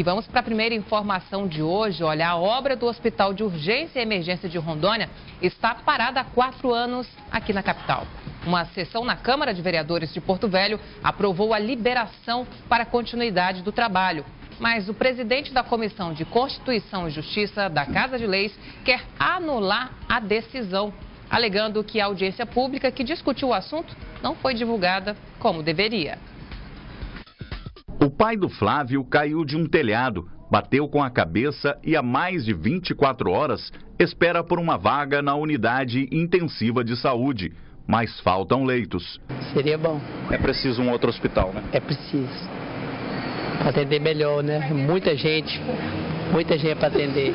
E vamos para a primeira informação de hoje. Olha, a obra do Hospital de Urgência e Emergência de Rondônia está parada há quatro anos aqui na capital. Uma sessão na Câmara de Vereadores de Porto Velho aprovou a liberação para continuidade do trabalho. Mas o presidente da Comissão de Constituição e Justiça da Casa de Leis quer anular a decisão, alegando que a audiência pública que discutiu o assunto não foi divulgada como deveria. O pai do Flávio caiu de um telhado, bateu com a cabeça e há mais de 24 horas espera por uma vaga na unidade intensiva de saúde. Mas faltam leitos. Seria bom. É preciso um outro hospital, né? É preciso. Para atender melhor, né? Muita gente, muita gente para atender.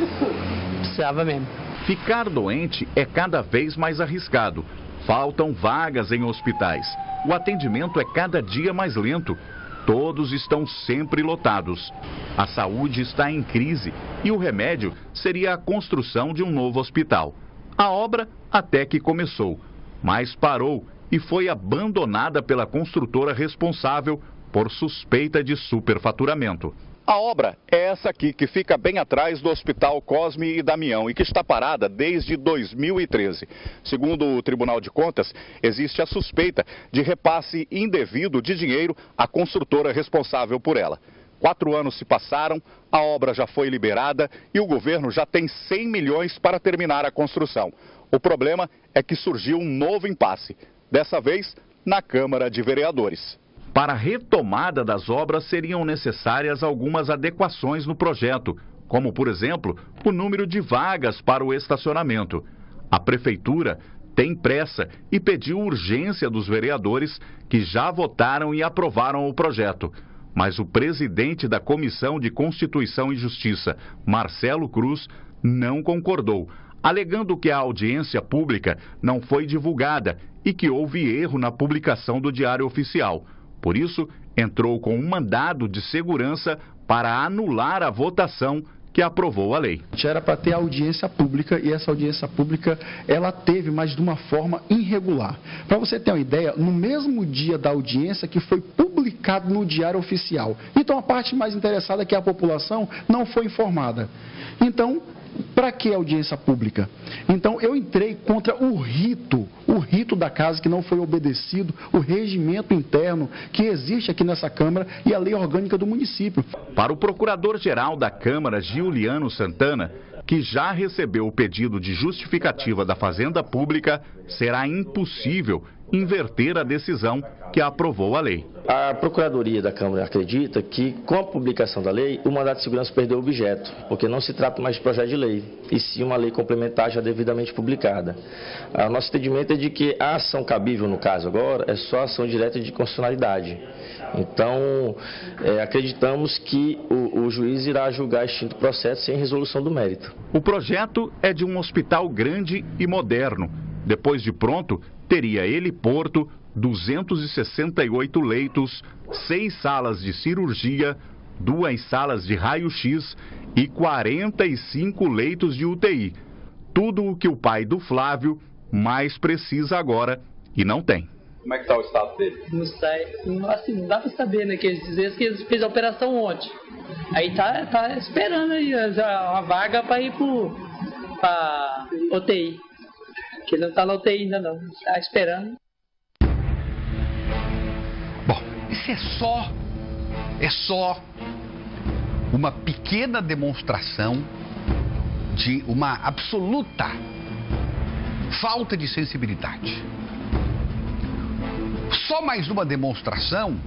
Precisava mesmo. Ficar doente é cada vez mais arriscado. Faltam vagas em hospitais. O atendimento é cada dia mais lento Todos estão sempre lotados. A saúde está em crise e o remédio seria a construção de um novo hospital. A obra até que começou, mas parou e foi abandonada pela construtora responsável por suspeita de superfaturamento. A obra é essa aqui, que fica bem atrás do Hospital Cosme e Damião e que está parada desde 2013. Segundo o Tribunal de Contas, existe a suspeita de repasse indevido de dinheiro à construtora responsável por ela. Quatro anos se passaram, a obra já foi liberada e o governo já tem 100 milhões para terminar a construção. O problema é que surgiu um novo impasse, dessa vez na Câmara de Vereadores. Para a retomada das obras seriam necessárias algumas adequações no projeto, como, por exemplo, o número de vagas para o estacionamento. A Prefeitura tem pressa e pediu urgência dos vereadores que já votaram e aprovaram o projeto. Mas o presidente da Comissão de Constituição e Justiça, Marcelo Cruz, não concordou, alegando que a audiência pública não foi divulgada e que houve erro na publicação do Diário Oficial. Por isso, entrou com um mandado de segurança para anular a votação que aprovou a lei. Era para ter audiência pública e essa audiência pública ela teve, mas de uma forma irregular. Para você ter uma ideia, no mesmo dia da audiência que foi publicado no Diário Oficial. Então a parte mais interessada é que a população não foi informada. Então, para que audiência pública? Então eu entrei contra o rito, o rito da casa que não foi obedecido, o regimento interno que existe aqui nessa Câmara e a lei orgânica do município. Para o procurador-geral da Câmara, Giuliano Santana, que já recebeu o pedido de justificativa da Fazenda Pública, será impossível inverter a decisão que aprovou a lei. A Procuradoria da Câmara acredita que, com a publicação da lei, o mandato de segurança perdeu objeto, porque não se trata mais de projeto de lei, e sim uma lei complementar já devidamente publicada. O nosso entendimento é de que a ação cabível, no caso agora, é só ação direta de constitucionalidade. Então, é, acreditamos que o, o juiz irá julgar extinto processo sem resolução do mérito. O projeto é de um hospital grande e moderno. Depois de pronto, teria heliporto, 268 leitos, seis salas de cirurgia, duas salas de raio-x e 45 leitos de UTI. Tudo o que o pai do Flávio mais precisa agora e não tem. Como é que está o estado dele? Não sei. Assim, não dá para saber, né? Que eles dizem que eles fez a operação ontem. Aí tá, tá esperando aí a, vaga para ir para UTI. Que não está na UTI ainda não. Está esperando. Bom, isso é só. É só uma pequena demonstração de uma absoluta falta de sensibilidade. Só mais uma demonstração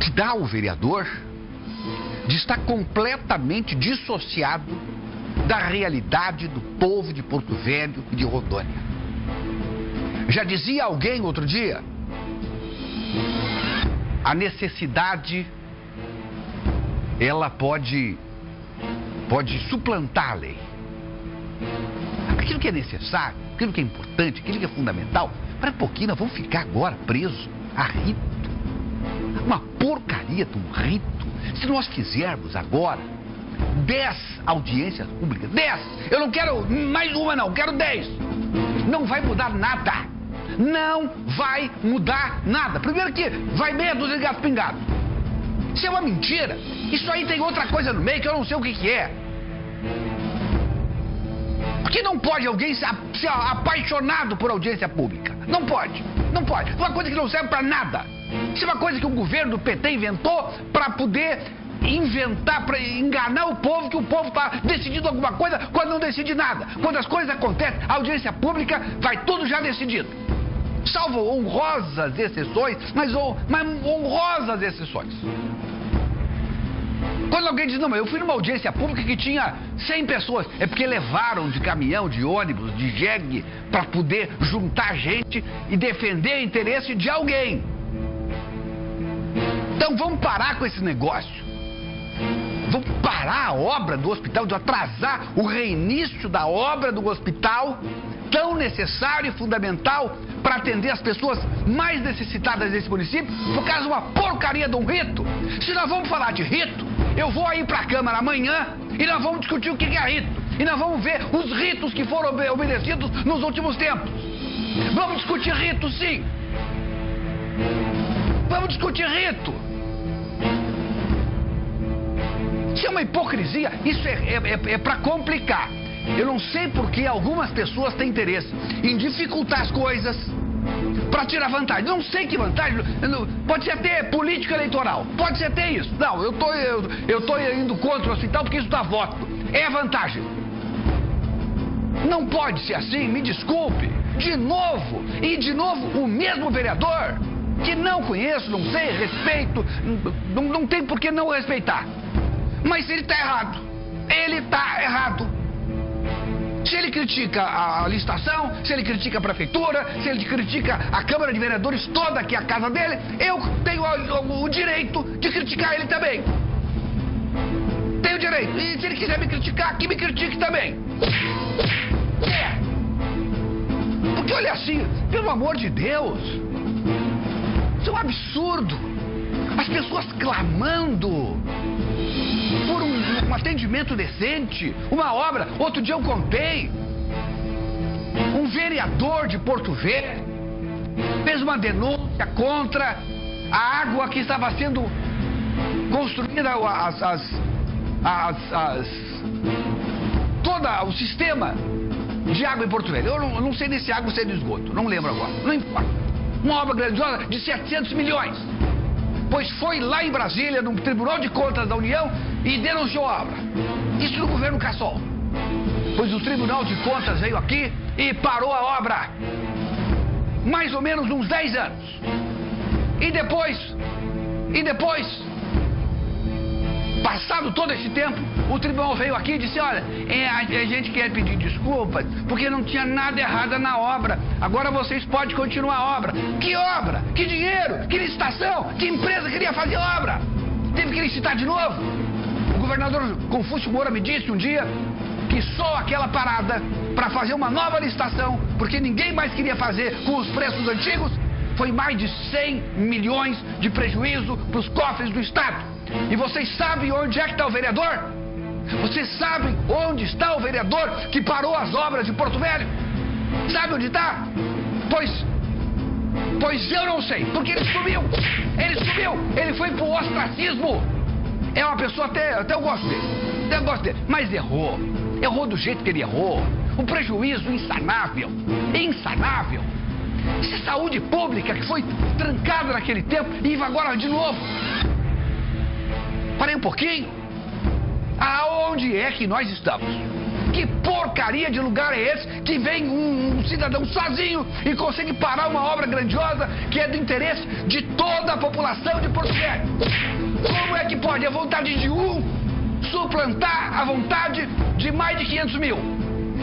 que dá ao vereador de estar completamente dissociado da realidade do povo de Porto Velho e de Rondônia. Já dizia alguém outro dia, a necessidade ela pode pode suplantar a lei. Aquilo que é necessário, aquilo que é importante, aquilo que é fundamental, para pouquinho nós vamos ficar agora presos a rito. Uma porcaria de um rito. Se nós quisermos agora 10 audiências públicas. 10! Eu não quero mais uma, não, quero 10. Não vai mudar nada. Não vai mudar nada. Primeiro que vai meia dúzia de gato pingado. Isso é uma mentira. Isso aí tem outra coisa no meio que eu não sei o que, que é. Porque não pode alguém ser, apaixonado por audiência pública. Não pode. Não pode. Uma coisa que não serve para nada. Isso é uma coisa que o governo do PT inventou para poder inventar, para enganar o povo que o povo está decidindo alguma coisa quando não decide nada. Quando as coisas acontecem, a audiência pública vai tudo já decidido. Salvo honrosas exceções, mas, mas honrosas exceções. Quando alguém diz, não, mas eu fui numa audiência pública que tinha 100 pessoas, é porque levaram de caminhão, de ônibus, de jegue, para poder juntar gente e defender o interesse de alguém. Então vamos parar com esse negócio. Vamos parar a obra do hospital, de atrasar o reinício da obra do hospital, tão necessário e fundamental para atender as pessoas mais necessitadas desse município, por causa de uma porcaria de um rito. Se nós vamos falar de rito, eu vou aí para a Câmara amanhã e nós vamos discutir o que é rito. E nós vamos ver os ritos que foram obedecidos nos últimos tempos. Vamos discutir rito, sim. Vamos discutir rito. Isso é uma hipocrisia. Isso é, é, é, é para complicar. Eu não sei por que algumas pessoas têm interesse em dificultar as coisas para tirar vantagem. Não sei que vantagem. Pode ser até política eleitoral. Pode ser até isso. Não, eu tô, eu, eu tô indo contra o hospital porque isso dá voto. É vantagem. Não pode ser assim, me desculpe. De novo, e de novo o mesmo vereador, que não conheço, não sei, respeito, não, não tem por que não respeitar. Mas ele está errado. Ele está errado. Se ele critica a licitação, se ele critica a prefeitura, se ele critica a Câmara de Vereadores toda é a casa dele, eu tenho o, o direito de criticar ele também. Tenho direito. E se ele quiser me criticar, que me critique também. É. Porque olha assim, pelo amor de Deus, isso é um absurdo. As pessoas clamando um, atendimento decente, uma obra. Outro dia eu contei. Um vereador de Porto Velho fez uma denúncia contra a água que estava sendo construída, as, as, as, as todo o sistema de água em Porto Velho. Eu não, eu não sei se água ou se é de esgoto, não lembro agora, não importa. Uma obra grandiosa de 700 milhões pois foi lá em Brasília, no Tribunal de Contas da União, e denunciou a obra. Isso no governo Cassol. Pois o Tribunal de Contas veio aqui e parou a obra. Mais ou menos uns 10 anos. E depois, e depois, Passado todo esse tempo, o tribunal veio aqui e disse: Olha, é, a, gente quer pedir desculpas porque não tinha nada errado na obra. Agora vocês podem continuar a obra. Que obra? Que dinheiro? Que licitação? Que empresa queria fazer obra? Teve que licitar de novo. Governador Confúcio Moura me disse um dia que só aquela parada para fazer uma nova licitação, porque ninguém mais queria fazer com os preços antigos, foi mais de 100 milhões de prejuízo para os cofres do Estado. E vocês sabem onde é que está o vereador? Vocês sabem onde está o vereador que parou as obras de Porto Velho? Sabe onde está? Pois. Pois eu não sei, porque ele sumiu. Ele sumiu. Ele foi pro ostracismo. É uma pessoa até, até eu gosto dele. Até eu gosto dele. Mas errou. Errou do jeito que ele errou. Um prejuízo insanável. Insanável. É saúde pública que foi trancada naquele tempo e agora de novo. Parei um pouquinho. Aonde é que nós estamos? Que porcaria de lugar é esse que vem um, um, cidadão sozinho e consegue parar uma obra grandiosa que é do interesse de toda a população de Porto? Como é que pode a vontade de um suplantar a vontade de mais de 500 mil?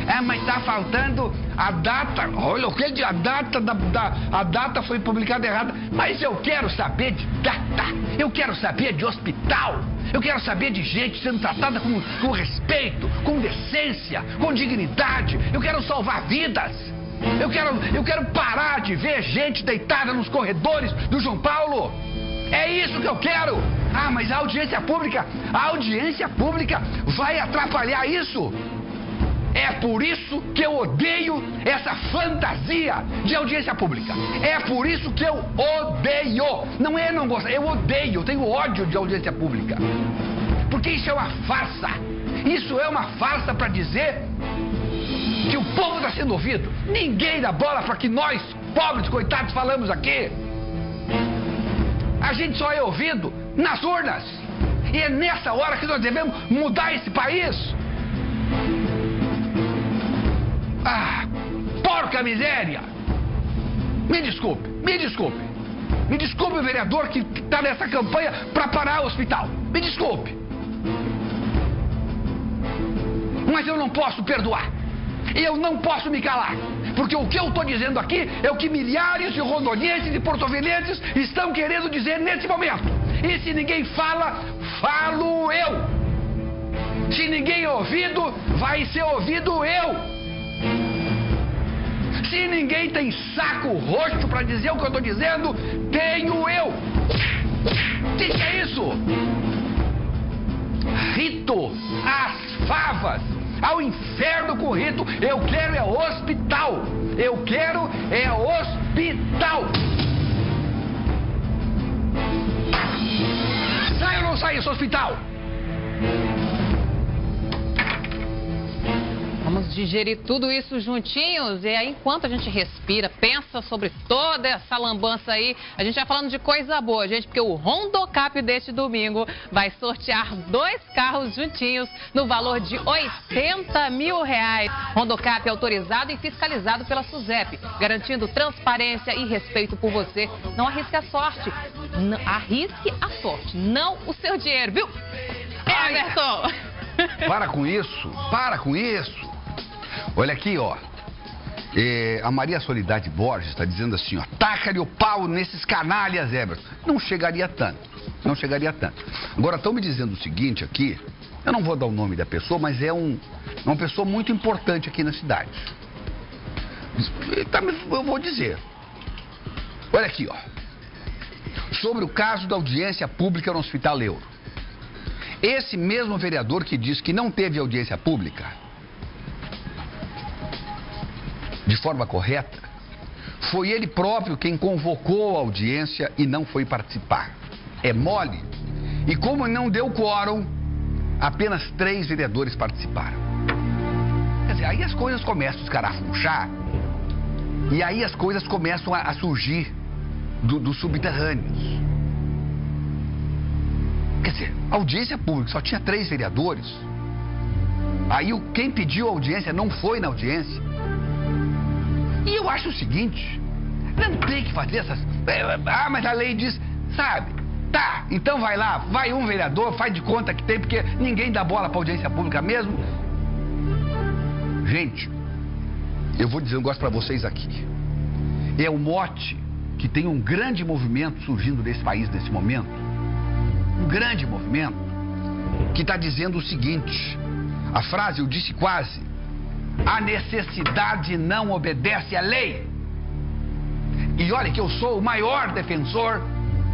É, mas está faltando a data. Olha, o que a data da, da, a data foi publicada errada. Mas eu quero saber de data. Eu quero saber de hospital. Eu quero saber de gente sendo tratada com, com respeito, com decência, com dignidade. Eu quero salvar vidas. Eu quero, eu quero parar de ver gente deitada nos corredores do João Paulo. É isso que eu quero. Ah, mas a audiência pública, a audiência pública vai atrapalhar isso. É por isso que eu odeio essa fantasia de audiência pública. É por isso que eu odeio. Não é não gosto, eu odeio, eu tenho ódio de audiência pública. Porque isso é uma farsa. Isso é uma farsa para dizer que o povo está sendo ouvido. Ninguém dá bola para que nós, pobres coitados, falamos aqui. A gente só é ouvido nas urnas. E é nessa hora que nós devemos mudar esse país. Ah, porca miséria! Me desculpe, me desculpe. Me desculpe vereador que está nessa campanha para parar o hospital. Me desculpe. Mas eu não posso perdoar. Eu não posso me calar. Porque o que eu estou dizendo aqui é o que milhares de rondonienses e portovelenses estão querendo dizer nesse momento. E se ninguém fala, falo eu. Se ninguém é ouvido, vai ser ouvido eu. Se ninguém tem saco roxo para dizer o que eu estou dizendo, tenho eu. O que, que é isso? Rito, as favas, ao inferno com rito. Eu quero é hospital. Eu quero é hospital. Sai ou não sai esse hospital? Digerir tudo isso juntinhos e aí, enquanto a gente respira, pensa sobre toda essa lambança aí, a gente vai falando de coisa boa, gente, porque o Rondocap deste domingo vai sortear dois carros juntinhos no valor de 80 mil reais. Rondocap é autorizado e fiscalizado pela SUSEP, garantindo transparência e respeito por você. Não arrisque a sorte, não, arrisque a sorte, não o seu dinheiro, viu? Everton! Para com isso, para com isso. Olha aqui, ó. É, a Maria Solidade Borges está dizendo assim, ó, taca-lhe o pau nesses canalhas, Everton. Não chegaria tanto, não chegaria tanto. Agora, estão me dizendo o seguinte aqui, eu não vou dar o nome da pessoa, mas é um, uma pessoa muito importante aqui na cidade. Tá, eu vou dizer. Olha aqui, ó. Sobre o caso da audiência pública no Hospital Euro. Esse mesmo vereador que diz que não teve audiência pública, de forma correta, foi ele próprio quem convocou a audiência e não foi participar. É mole. E como não deu quórum, apenas três vereadores participaram. Quer dizer, aí as coisas começam a escarafunchar e aí as coisas começam a, surgir dos do subterrâneos. Quer dizer, audiência pública só tinha três vereadores. Aí quem pediu audiência não foi na audiência. E eu acho o seguinte, não tem que fazer essas. É, ah, mas a lei diz, sabe? Tá, então vai lá, vai um vereador, faz de conta que tem, porque ninguém dá bola para audiência pública mesmo. Gente, eu vou dizer um negócio para vocês aqui. É o mote que tem um grande movimento surgindo nesse país nesse momento. Um grande movimento que está dizendo o seguinte: a frase eu disse quase, a necessidade não obedece à lei. E olha que eu sou o maior defensor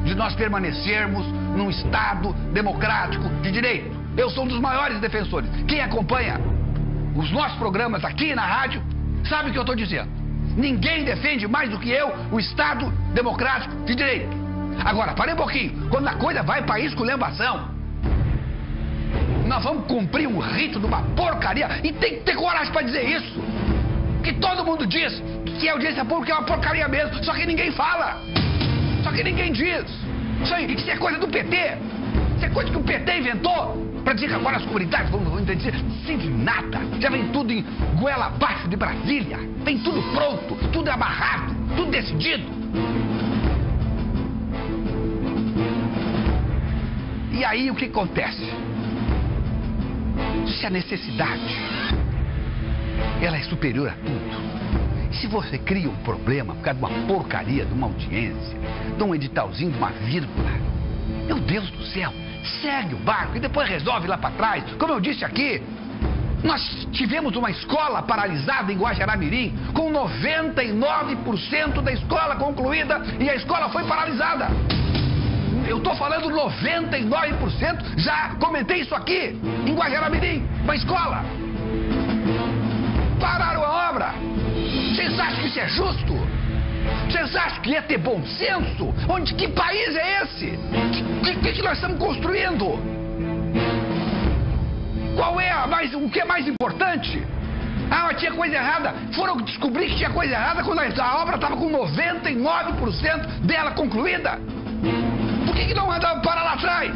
de nós permanecermos num Estado democrático de direito. Eu sou um dos maiores defensores. Quem acompanha os nossos programas aqui na rádio sabe o que eu estou dizendo. Ninguém defende mais do que eu o Estado democrático de direito. Agora, parei um pouquinho. Quando a coisa vai para esculhambação, nós vamos cumprir um rito de uma porcaria e tem que ter coragem para dizer isso. Que todo mundo diz que a audiência pública é uma porcaria mesmo, só que ninguém fala. Só que ninguém diz. Isso, aí, isso é coisa do PT. Isso é coisa que o PT inventou para dizer que agora as comunidades vão, vão dizer sem nada. Já vem tudo em goela abaixo de Brasília. Vem tudo pronto, tudo amarrado, tudo decidido. E aí o que acontece? Se a necessidade ela é superior a tudo, se você cria um problema por causa de uma porcaria, de uma audiência, de um editalzinho, de uma vírgula, meu Deus do céu, segue o barco e depois resolve lá para trás. Como eu disse aqui, nós tivemos uma escola paralisada em Guajará-Mirim, com 99% da escola concluída e a escola foi paralisada. Eu estou falando 99%, já comentei isso aqui, em Guajará-Mirim, uma escola. pararam a obra. Vocês acham que isso é justo? Vocês acham que ia ter bom senso? Onde que país é esse? O que, que, que, nós estamos construindo? Qual é a mais, o que é mais importante? Ah, mas tinha coisa errada. Foram descobrir que tinha coisa errada quando a obra estava com 99% dela concluída. Por que, que não mandavam parar lá atrás?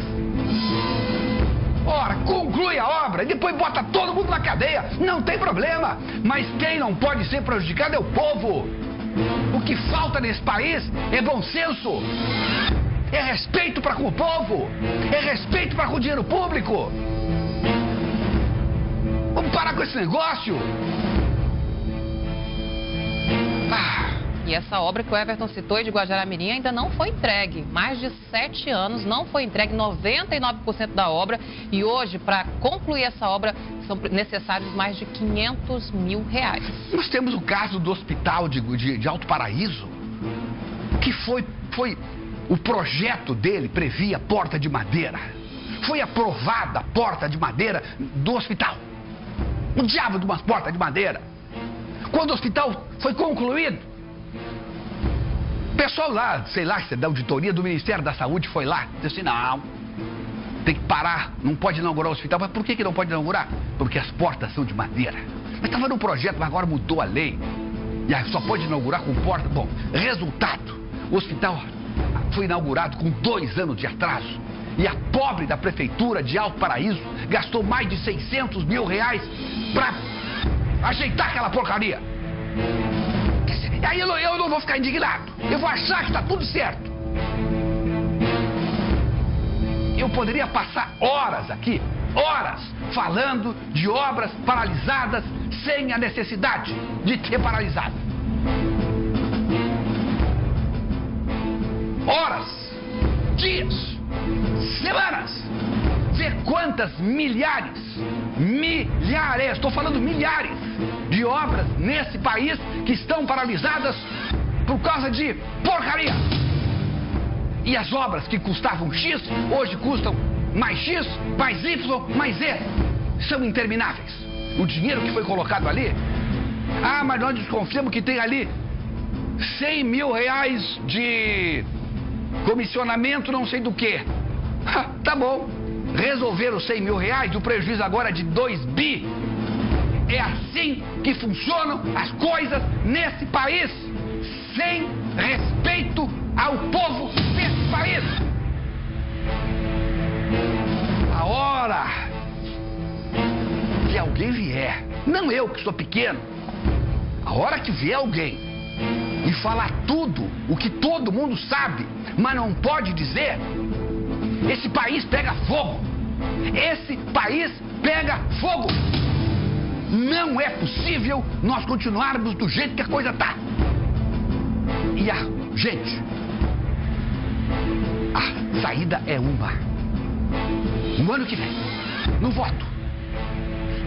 Ora, conclui a obra e depois bota todo mundo na cadeia. Não tem problema. Mas quem não pode ser prejudicado é o povo. O que falta nesse país é bom senso. É respeito para com o povo. É respeito para com o dinheiro público. Vamos parar com esse negócio. E essa obra que o Everton citou de Guajaramirim ainda não foi entregue. Mais de sete anos não foi entregue 99% da obra. E hoje, para concluir essa obra, são necessários mais de 500 mil reais. Nós temos o caso do hospital de, de, de Alto Paraíso, que foi, foi. O projeto dele previa porta de madeira. Foi aprovada a porta de madeira do hospital. O diabo de uma porta de madeira. Quando o hospital foi concluído, pessoal lá, sei lá, da auditoria do Ministério da Saúde foi lá, disse assim, não, tem que parar, não pode inaugurar o hospital. Mas por que, que não pode inaugurar? Porque as portas são de madeira. Mas estava no projeto, mas agora mudou a lei. E só pode inaugurar com porta. Bom, resultado, o hospital foi inaugurado com dois anos de atraso. E a pobre da prefeitura de Alto Paraíso gastou mais de 600 mil reais para ajeitar aquela porcaria. E aí eu, eu não vou ficar indignado. Eu vou achar que está tudo certo. Eu poderia passar horas aqui, horas, falando de obras paralisadas sem a necessidade de ter paralisado. Horas, dias, semanas. Ver quantas milhares, milhares, estou falando milhares de obras nesse país que estão paralisadas por causa de porcaria. E as obras que custavam X, hoje custam mais X, mais Y, mais Z. São intermináveis. O dinheiro que foi colocado ali. Ah, mas nós desconfiamos que tem ali 100 mil reais de comissionamento, não sei do que. Tá bom. Resolveram 100 mil reais, o prejuízo agora é de 2 bi. É assim que funcionam as coisas nesse país, sem respeito ao povo desse país. A hora que alguém vier, não eu que sou pequeno, a hora que vier alguém e falar tudo o que todo mundo sabe, mas não pode dizer, esse país pega fogo. Esse país pega fogo. Não é possível nós continuarmos do jeito que a coisa está. E a gente, a saída é uma. No ano que vem, no voto,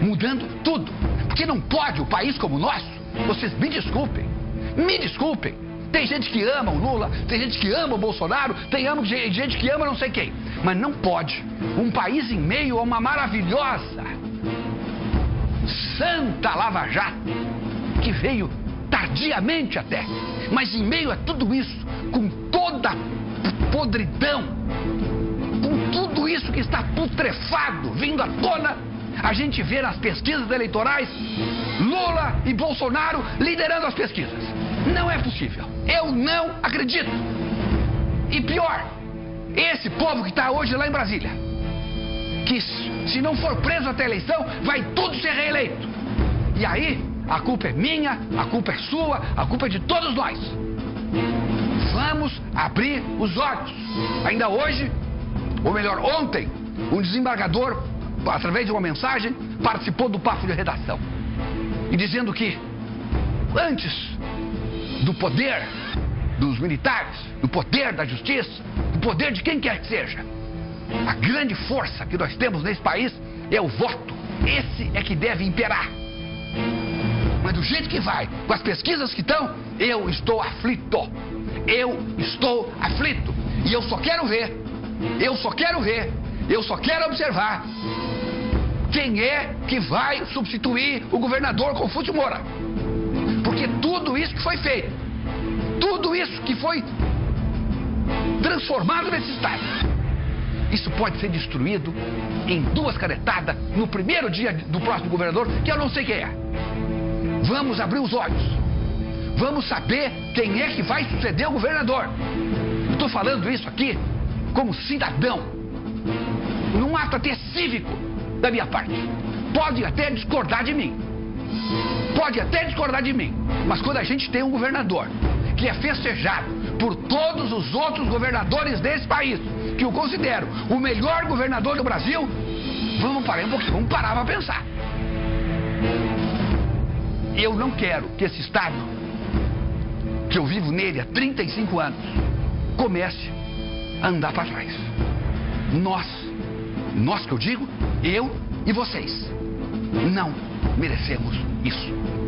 mudando tudo. Porque não pode o país como o nosso, vocês me desculpem, me desculpem. Tem gente que ama o Lula, tem gente que ama o Bolsonaro, tem gente que ama não sei quem. Mas não pode um país em meio a uma maravilhosa Santa Lava Jato, que veio tardiamente até, mas em meio a tudo isso, com toda podridão, com tudo isso que está putrefado vindo à tona, a gente vê nas pesquisas eleitorais Lula e Bolsonaro liderando as pesquisas. Não é possível. Eu não acredito. E pior, esse povo que está hoje lá em Brasília, que se não for preso até a eleição, vai tudo ser reeleito. E aí, a culpa é minha, a culpa é sua, a culpa é de todos nós. Vamos abrir os olhos. Ainda hoje, ou melhor, ontem, um desembargador, através de uma mensagem, participou do papo de redação. E dizendo que, antes do poder dos militares, do poder da justiça, do poder de quem quer que seja, a grande força que nós temos nesse país é o voto. Esse é que deve imperar. Mas do jeito que vai, com as pesquisas que estão, eu estou aflito. Eu estou aflito. E eu só quero ver, eu só quero ver, eu só quero observar quem é que vai substituir o governador Confúcio Moura. Porque tudo isso que foi feito, tudo isso que foi transformado nesse estado, isso pode ser destruído em duas caretadas no primeiro dia do próximo governador, que eu não sei quem é. Vamos abrir os olhos. Vamos saber quem é que vai suceder o governador. Estou falando isso aqui como cidadão, num ato até cívico da minha parte. Pode até discordar de mim. Pode até discordar de mim. Mas quando a gente tem um governador que é festejado por todos os outros governadores desse país, que o considero o melhor governador do Brasil, vamos parar um pouquinho, vamos parar para pensar. Eu não quero que esse Estado, que eu vivo nele há 35 anos, comece a andar para trás. Nós, nós que eu digo, eu e vocês, não merecemos isso.